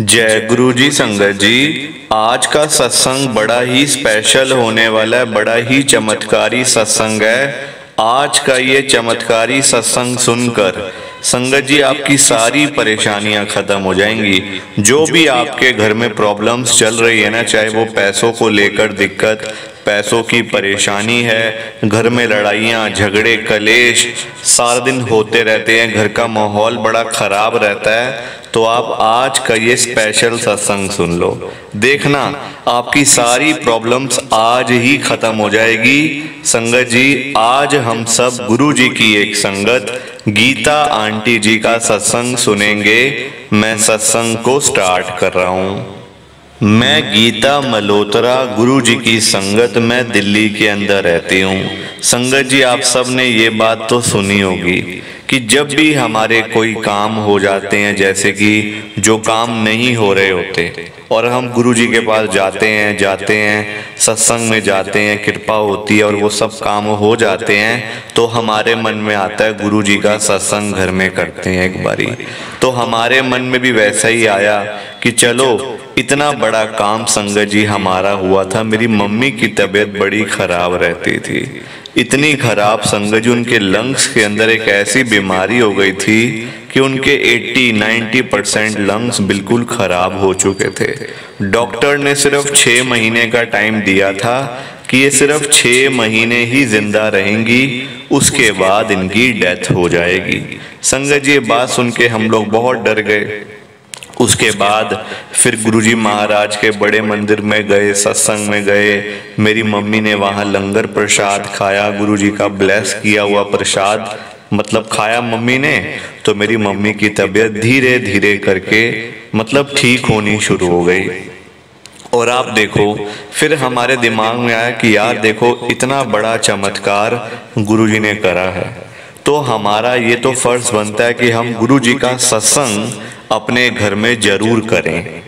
जय गुरु जी संगत जी, आज का सत्संग बड़ा ही स्पेशल होने वाला है, बड़ा ही चमत्कारी सत्संग है। आज का ये चमत्कारी सत्संग सुनकर संगत जी, आपकी सारी परेशानियाँ खत्म हो जाएँगी। जो भी आपके घर में प्रॉब्लम्स चल रही है ना, चाहे वो पैसों को लेकर दिक्कत पैसों की परेशानी है, घर में लड़ाइयाँ, झगड़े, कलेश, सारा दिन होते रहते हैं, घर का माहौल बड़ा खराब रहता है। तो आप आज का ये स्पेशल सत्संग सुन लो। देखना, आपकी सारी प्रॉब्लम्स आज ही खत्म हो जाएगी। संगत जी, आज हम सब गुरु जी की एक संगत, गीता आंटी जी का सत्संग सुनेंगे। मैं सत्संग को स्टार्ट कर रहा हूँ। मैं गीता मल्होत्रा गुरु जी की संगत में दिल्ली के अंदर रहती हूँ। संगत जी, आप सबने ये बात तो सुनी होगी कि जब भी हमारे कोई काम हो जाते हैं, जैसे कि जो काम नहीं हो रहे होते, और हम गुरु जी के पास जाते हैं जाते हैं, सत्संग में जाते हैं, कृपा होती है और वो सब काम हो जाते हैं तो हमारे मन में आता है गुरु जी का सत्संग घर में करते हैं एक बारी। तो हमारे मन में भी वैसा ही आया कि चलो इतना बड़ा काम संगत जी हमारा हुआ था, मेरी मम्मी की तबीयत बड़ी खराब रहती थी। इतनी खराब संगत जी, उनके लंग्स के अंदर एक ऐसी बीमारी हो गई थी कि उनके 80-90 परसेंट लंग्स बिल्कुल खराब हो चुके थे। डॉक्टर ने सिर्फ़ छः महीने का टाइम दिया था कि ये सिर्फ़ छः महीने ही ज़िंदा रहेंगी, उसके बाद इनकी डेथ हो जाएगी। संगत जी बात सुन के हम लोग बहुत डर गए। उसके बाद फिर गुरुजी महाराज के बड़े मंदिर में गए सत्संग में गए। मेरी मम्मी ने वहाँ लंगर प्रसाद खाया गुरुजी का ब्लेस किया हुआ प्रसाद। मतलब खाया मम्मी ने तो मेरी मम्मी की तबीयत धीरे धीरे करके मतलब ठीक होनी शुरू हो गई। और आप देखो फिर हमारे दिमाग में आया कि यार देखो इतना बड़ा चमत्कार गुरुजी ने करा है। तो हमारा ये तो फ़र्ज़ बनता है कि हम गुरु जी का सत्संग अपने घर में ज़रूर करें।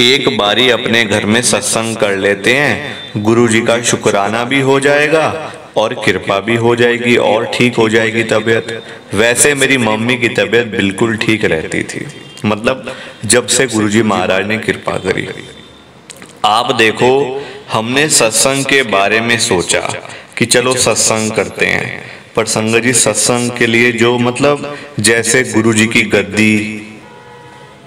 एक बारी अपने घर में सत्संग कर लेते हैं गुरु जी का शुक्राना भी हो जाएगा और कृपा भी हो जाएगी और ठीक हो जाएगी तबीयत। वैसे मेरी मम्मी की तबीयत बिल्कुल ठीक रहती थी। मतलब जब से गुरुजी महाराज ने कृपा करी। आप देखो, हमने सत्संग के बारे में सोचा कि चलो सत्संग करते हैं। पर संगत जी सत्संग के लिए जो मतलब जैसे गुरु जी की गद्दी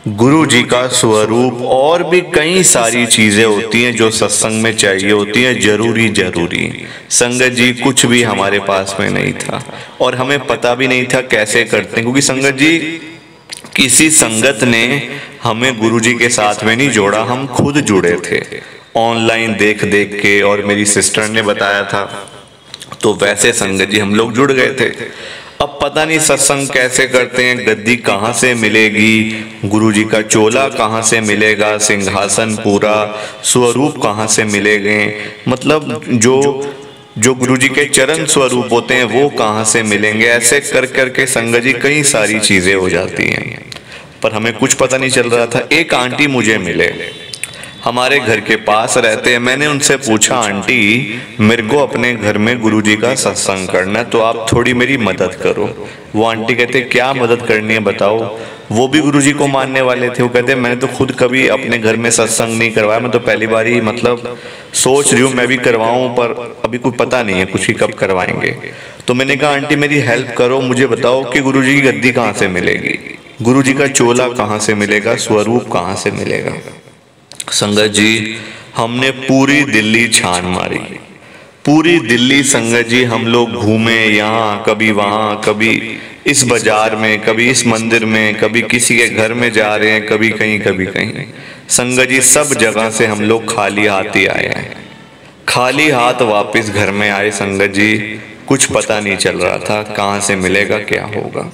गुरु जी का स्वरूप और भी कई सारी चीज़ें होती हैं जो सत्संग में चाहिए होती हैं, ज़रूरी ज़रूरी। संगत जी कुछ भी हमारे पास में नहीं था और हमें पता भी नहीं था कैसे करते हैं, क्योंकि संगत जी किसी संगत ने हमें गुरु जी के साथ में नहीं जोड़ा, हम खुद जुड़े थे। ऑनलाइन देख देख के और मेरी सिस्टर ने बताया था। तो वैसे संगत जी हम लोग जुड़ गए थे। अब पता नहीं सत्संग कैसे करते हैं, गद्दी कहाँ से मिलेगी गुरु जी का चोला कहाँ से मिलेगा, सिंहासन पूरा, स्वरूप कहाँ से मिलेंगे? मतलब जो जो गुरु जी के चरण स्वरूप होते हैं, वो कहाँ से मिलेंगे? ऐसे कर करके संगत जी कई सारी चीज़ें हो जाती हैं। पर हमें कुछ पता नहीं चल रहा था, एक आंटी मुझे मिले। हमारे घर के पास रहते हैं। मैंने उनसे पूछा, आंटी, मेरे को अपने घर में गुरुजी का सत्संग करना है तो आप थोड़ी मेरी मदद करो। वो आंटी कहते, क्या मदद करनी है बताओ। वो भी गुरुजी को मानने वाले थे। वो कहते, मैंने तो खुद कभी अपने घर में सत्संग नहीं करवाया। मैं तो पहली बार ही मतलब सोच रही हूँ, मैं भी करवाऊँ, पर अभी कोई पता नहीं है कुछ ही कब करवाएँगे। तो मैंने कहा, आंटी, मेरी हेल्प करो, मुझे बताओ कि गुरु की गद्दी कहाँ से मिलेगी? गुरु का चोला कहाँ से मिलेगा? स्वरूप कहाँ से मिलेगा? संगत जी, हमने पूरी दिल्ली छान मारी। पूरी दिल्ली संगत जी, हम लोग घूमे यहाँ, कभी वहाँ, कभी इस बाज़ार में, कभी इस मंदिर में, कभी किसी के घर में जा रहे हैं, कभी कहीं कभी कहीं। संगत जी, सब जगह से हम लोग खाली हाथ ही आए हैं। खाली हाथ वापस घर में आए संगत जी, कुछ पता नहीं चल रहा था कहाँ से मिलेगा, क्या होगा।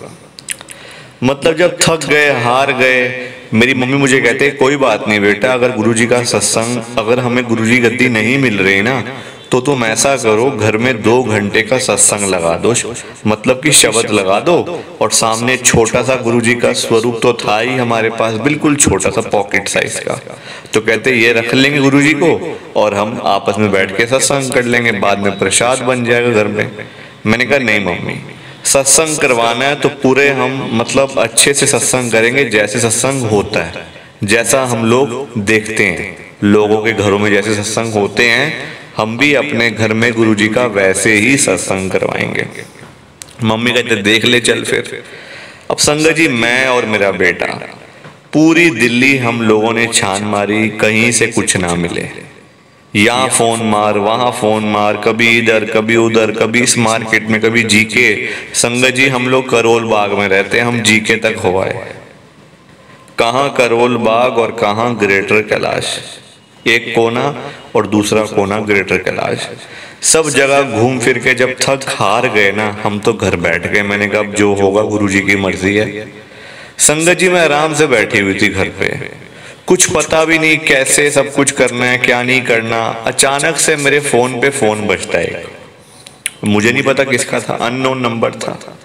मतलब जब थक गए, हार गए मेरी मम्मी मुझे कहते, कोई बात नहीं बेटा, अगर गुरुजी का सत्संग, अगर हमें गुरुजी गद्दी नहीं मिल रही ना तो तुम ऐसा करो, घर में दो घंटे का सत्संग लगा दो मतलब कि शब्द लगा दो, और सामने छोटा सा गुरुजी का स्वरूप तो था ही हमारे पास, बिल्कुल छोटा सा पॉकेट साइज़ का। तो कहते, ये रख लेंगे गुरुजी को, और हम आपस में बैठ के सत्संग कर लेंगे, बाद में प्रसाद बन जाएगा घर में। मैंने कहा, नहीं मम्मी सत्संग करवाना है तो पूरे हम मतलब अच्छे से सत्संग करेंगे जैसे सत्संग होता है। जैसा हम लोग देखते हैं। लोगों के घरों में जैसे सत्संग होते हैं, हम भी अपने घर में गुरु जी का वैसे ही सत्संग करवाएँगे। मम्मी कहते देख ले चल फिर। अब संगत जी, मैं और मेरा बेटा, पूरी दिल्ली हम लोगों ने छान मारी, कहीं से कुछ ना मिले। यहाँ फ़ोन मार, वहाँ फ़ोन मार, कभी इधर, कभी उधर, कभी इस मार्केट में, कभी जीके। संगत जी, हम लोग करोल बाग में रहते हैं, हम जीके तक हो आए। कहाँ करोल बाग और कहाँ ग्रेटर कैलाश? एक कोना और दूसरा कोना ग्रेटर कैलाश। सब जगह घूम फिर के जब थक हार गए ना, हम तो घर बैठ गए। मैंने कहा जो होगा गुरु जी की मर्ज़ी है। संगत जी, मैं आराम से बैठी हुई थी घर पे। कुछ पता भी नहीं कैसे सब कुछ करना है, क्या नहीं करना। अचानक से मेरे फ़ोन पे फ़ोन बजता है मुझे नहीं पता किसका था, अननोन नंबर था।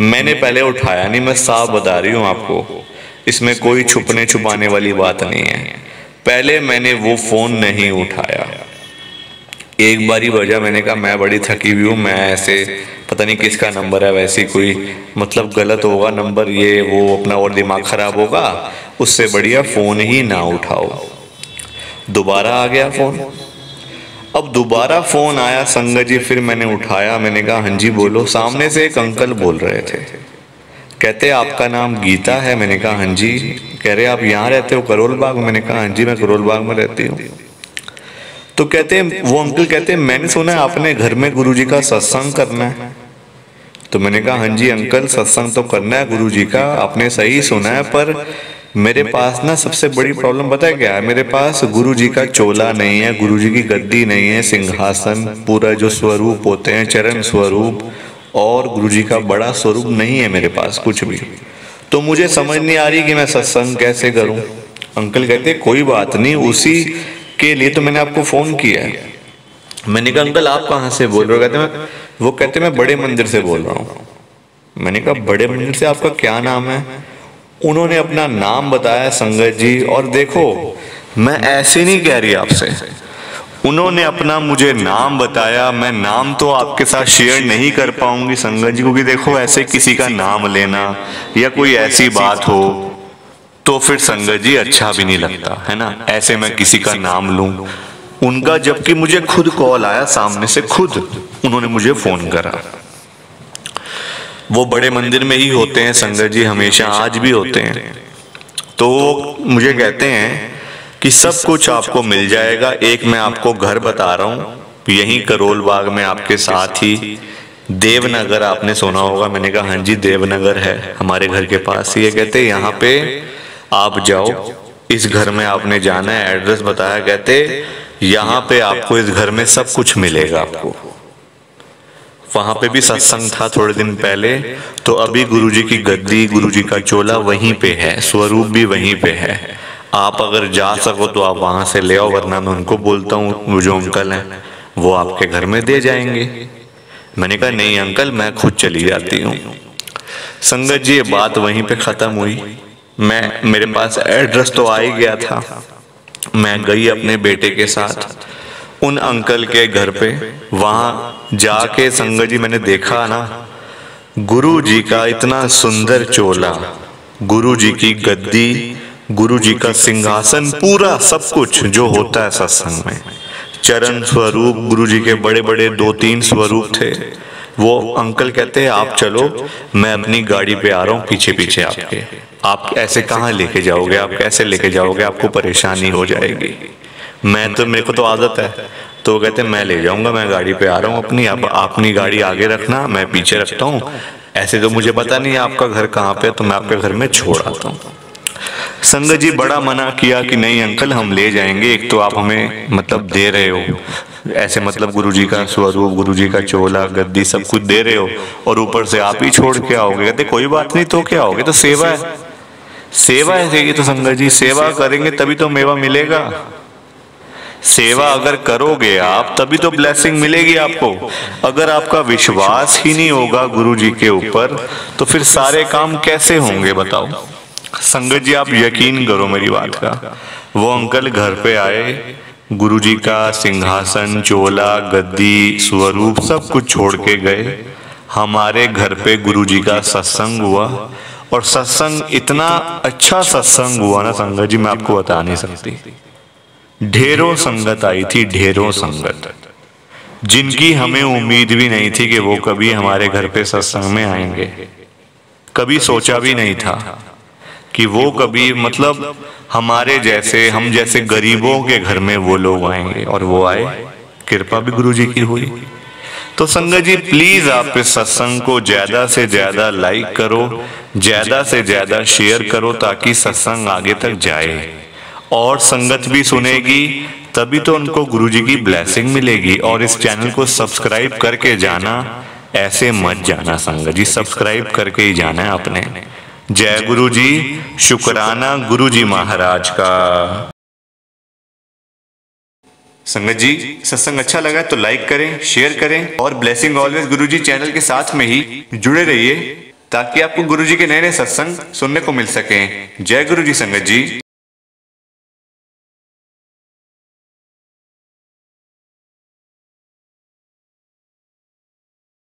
मैंने पहले उठाया नहीं, मैं साफ़ बता रही हूँ आपको। इसमें कोई छुपने छुपाने वाली बात नहीं है। पहले मैंने वो फ़ोन नहीं उठाया। एक बारी बजा मैंने कहा, मैं बड़ी थकी हुई हूँ, मैं ऐसे, पता नहीं किसका नंबर है, वैसी कोई मतलब गलत होगा नंबर, ये, वो अपना और दिमाग खराब होगा, उससे बढ़िया फ़ोन ही ना उठाओ। दोबारा आ गया फ़ोन। अब दोबारा फ़ोन आया, संगत जी, फिर मैंने उठाया, मैंने कहा हाँ जी, बोलो। सामने से एक अंकल बोल रहे थे। कहते, आपका नाम गीता है? मैंने कहा हाँ जी। कह रहे, आप यहाँ रहते हो करोल बाग मैंने कहा हाँ जी, मैं करोल बाग में रहती हूँ। तो कहते हैं, वो अंकल कहते हैं, मैंने सुना है आपने घर में गुरुजी का सत्संग करना है। तो मैंने कहा हाँ जी अंकल, सत्संग तो करना है गुरुजी का, आपने सही सुना है, पर मेरे पास ना सबसे बड़ी प्रॉब्लम है क्या है? मेरे पास गुरु जी का चोला नहीं है गुरु जी की गद्दी नहीं है, सिंहासन पूरा जो स्वरूप होते हैं, चरण स्वरूप, और गुरु जी का बड़ा स्वरूप नहीं है मेरे पास कुछ भी। तो मुझे समझ नहीं आ रही कि मैं सत्संग कैसे करूँ? अंकल कहते कोई बात नहीं, उसी के लिए तो मैंने आपको फ़ोन किया है। मैंने कहा, अंकल, आप कहाँ से बोल रहे हो? कहते वो कहते मैं बड़े मंदिर से बोल रहा हूँ। मैंने कहा, बड़े मंदिर से आपका क्या नाम है? उन्होंने अपना नाम बताया, संगत जी, और देखो, मैं ऐसे नहीं कह रही आपसे। उन्होंने अपना मुझे नाम बताया, मैं नाम तो आपके साथ शेयर नहीं कर पाऊँगी, संगत जी, क्योंकि देखो, ऐसे किसी का नाम लेना या कोई ऐसी बात हो तो फिर संगत जी अच्छा भी नहीं लगता, है ना? ऐसे मैं किसी का नाम लूँ। उनका जबकि मुझे खुद कॉल आया सामने से खुद, उन्होंने मुझे फ़ोन करा। वो बड़े मंदिर में ही होते हैं, संगत जी हमेशा आज भी होते हैं। तो मुझे कहते हैं कि सब कुछ आपको मिल जाएगा, एक मैं आपको घर बता रहा हूँ, यहीं करोल बाग में आपके साथ ही। देवनगर, आपने सुना होगा, मैंने कहा हाँ जी, देवनगर है, हमारे घर के पास ये है। कहते यहाँ पे आप जाओ, इस घर में आपने जाना है, एड्रेस बताया, कहते, यहाँ पे आपको इस घर में सब कुछ मिलेगा आपको। वहाँ पे भी सत्संग था थोड़े दिन पहले तो अभी गुरुजी की गद्दी, गुरुजी का चोला वहीं पे है, स्वरूप भी वहीं पे है। आप अगर जा सको तो आप वहाँ से ले आओ, वरना मैं उनको बोलता हूँ जो अंकल हैं, वो आपके घर में दे जाएँगे। मैंने कहा, नहीं अंकल, मैं खुद चली जाती हूँ। संगत जी, ये बात वहीं पे ख़त्म हुई। मैं, मेरे पास एड्रेस तो आ ही गया था। मैं गई अपने बेटे के साथ, उन अंकल के घर पे। वहाँ जाके संगत जी मैंने देखा ना, गुरु जी का इतना सुंदर चोला, गुरु जी की गद्दी, गुरु जी का सिंहासन, पूरा सब कुछ जो होता है सत्संग में। चरण स्वरूप गुरु जी के बड़े बड़े दो तीन स्वरूप थे। वो अंकल कहते हैं, आप चलो, मैं अपनी गाड़ी पे आ रहा हूँ, पीछे पीछे आपके। आप ऐसे कहाँ लेके जाओगे? आप कैसे लेके जाओगे? आपको परेशानी हो जाएगी। मैं तो मेरे को तो आदत है। तो वो कहते मैं ले जाऊँगा, मैं गाड़ी पे आ रहा हूँ अपनी। आप अपनी गाड़ी आगे रखना, मैं पीछे रखता हूँ। ऐसे तो मुझे पता नहीं आपका घर कहाँ पे तो मैं आपके घर में छोड़ आता हूँ। संगत जी बड़ा मना किया कि नहीं, अंकल, हम ले जाएँगे। एक तो आप हमें मतलब दे रहे हो। ऐसे मतलब गुरुजी का स्वरूप, गुरुजी का चोला, गद्दी सब कुछ दे रहे हो और ऊपर से आप ही छोड़ के आओगे। कहते, कोई बात नहीं तो क्या होगे? तो सेवा है। सेवा है तो संगत जी, सेवा करेंगे तभी तो मेवा मिलेगा। सेवा अगर करोगे आप, तभी तो ब्लेसिंग मिलेगी आपको। अगर आपका विश्वास ही नहीं होगा गुरु जी के ऊपर तो फिर सारे काम कैसे होंगे, बताओ? संगत जी, आप यकीन करो मेरी बात का। वो अंकल घर पे आए गुरु जी का सिंहासन, चोला, गद्दी, स्वरूप सब कुछ छोड़ के गए। हमारे घर पे गुरु जी का सत्संग हुआ और सत्संग इतना अच्छा सत्संग हुआ ना संगत जी, मैं आपको बता नहीं सकती। ढेरों संगत आई थी, ढेरों संगत। जिनकी हमें उम्मीद भी नहीं थी कि वो कभी हमारे घर पे सत्संग में आएँगे। कभी सोचा भी नहीं था। कि वो कभी मतलब हमारे जैसे, हम जैसे गरीबों के घर में वो लोग आएँगे और वो आए। कृपा भी गुरु जी की हुई। तो संगत जी प्लीज़ आप इस सत्संग को ज़्यादा से ज़्यादा लाइक करो, ज़्यादा से ज़्यादा शेयर करो ताकि सत्संग आगे तक जाए। और संगत भी सुनेगी, तभी तो उनको गुरु जी की ब्लेसिंग मिलेगी। और इस चैनल को सब्सक्राइब करके जाना, ऐसे मत जाना संगत जी सब्सक्राइब करके ही जाना है आपने। जय गुरु जी शुकराना गुरु जी महाराज का। संगत जी सत्संग अच्छा लगा तो लाइक करें शेयर करें और ब्लेसिंग ऑलवेज गुरु जी चैनल के साथ में ही जुड़े रहिए ताकि आपको गुरु जी के नए नए सत्संग सुनने को मिल सके। जय गुरु जी संगत जी।